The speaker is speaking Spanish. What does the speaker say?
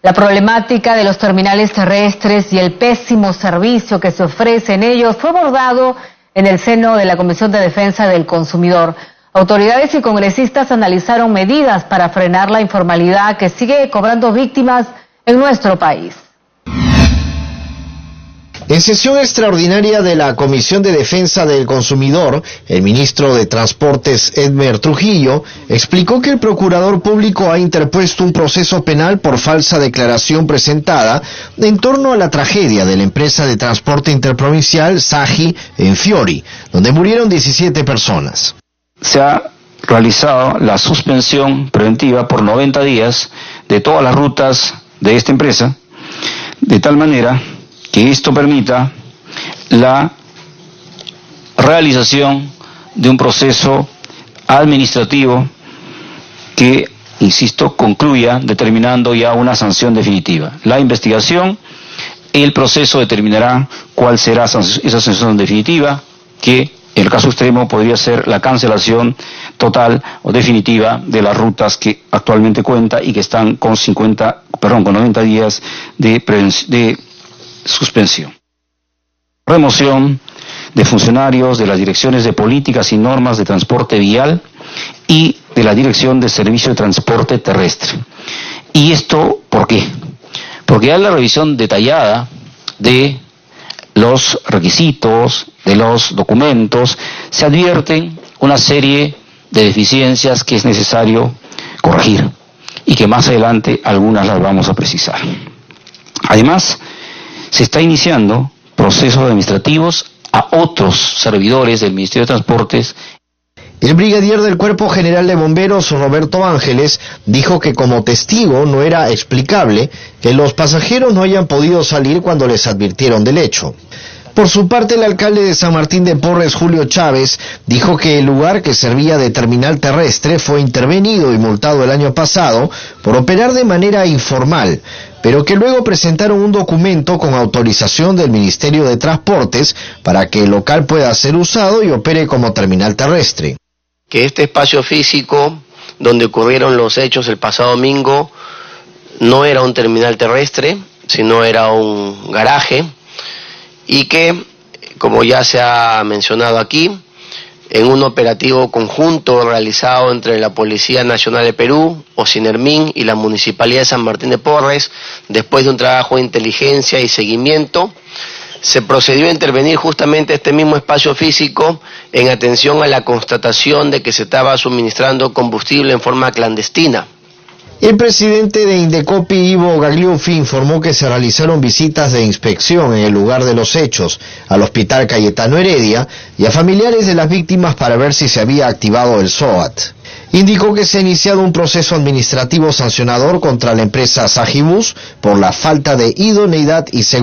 La problemática de los terminales terrestres y el pésimo servicio que se ofrece en ellos fue abordado en el seno de la Comisión de Defensa del Consumidor. Autoridades y congresistas analizaron medidas para frenar la informalidad que sigue cobrando víctimas en nuestro país. En sesión extraordinaria de la Comisión de Defensa del Consumidor, el ministro de Transportes Edmer Trujillo explicó que el procurador público ha interpuesto un proceso penal por falsa declaración presentada en torno a la tragedia de la empresa de transporte interprovincial Saji en Fiori, donde murieron 17 personas. Se ha realizado la suspensión preventiva por 90 días de todas las rutas de esta empresa, de tal manera que esto permita la realización de un proceso administrativo que, insisto, concluya determinando ya una sanción definitiva. La investigación, el proceso determinará cuál será esa sanción definitiva, que en el caso extremo podría ser la cancelación total o definitiva de las rutas que actualmente cuenta y que están con 50, perdón, con 90 días de, de suspensión. Remoción de funcionarios de las direcciones de políticas y normas de transporte vial y de la Dirección de Servicio de Transporte Terrestre. ¿Y esto por qué? Porque hay la revisión detallada de los requisitos, de los documentos, se advierten una serie de deficiencias que es necesario corregir y que más adelante algunas las vamos a precisar. Además, se está iniciando procesos administrativos a otros servidores del Ministerio de Transportes el brigadier del Cuerpo General de Bomberos, Roberto Ángeles, dijo que como testigo no era explicable que los pasajeros no hayan podido salir cuando les advirtieron del hecho. Por su parte, el alcalde de San Martín de Porres, Julio Chávez, dijo que el lugar que servía de terminal terrestre fue intervenido y multado el año pasado por operar de manera informal, pero que luego presentaron un documento con autorización del Ministerio de Transportes para que el local pueda ser usado y opere como terminal terrestre. Que este espacio físico donde ocurrieron los hechos el pasado domingo no era un terminal terrestre, sino era un garaje y que, como ya se ha mencionado aquí, en un operativo conjunto realizado entre la Policía Nacional de Perú, OSINERMIN y la Municipalidad de San Martín de Porres, después de un trabajo de inteligencia y seguimiento, se procedió a intervenir justamente este mismo espacio físico en atención a la constatación de que se estaba suministrando combustible en forma clandestina el presidente de Indecopi, Ivo Gagliuffi, informó que se realizaron visitas de inspección en el lugar de los hechos al Hospital Cayetano Heredia y a familiares de las víctimas para ver si se había activado el SOAT. Indicó que se ha iniciado un proceso administrativo sancionador contra la empresa Sagibus por la falta de idoneidad y seguridad